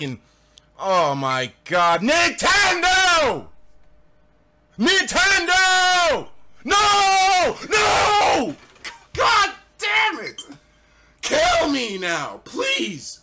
fucking. Oh my god. Nintendo! Nintendo! No! No! God damn it! Kill me now, please!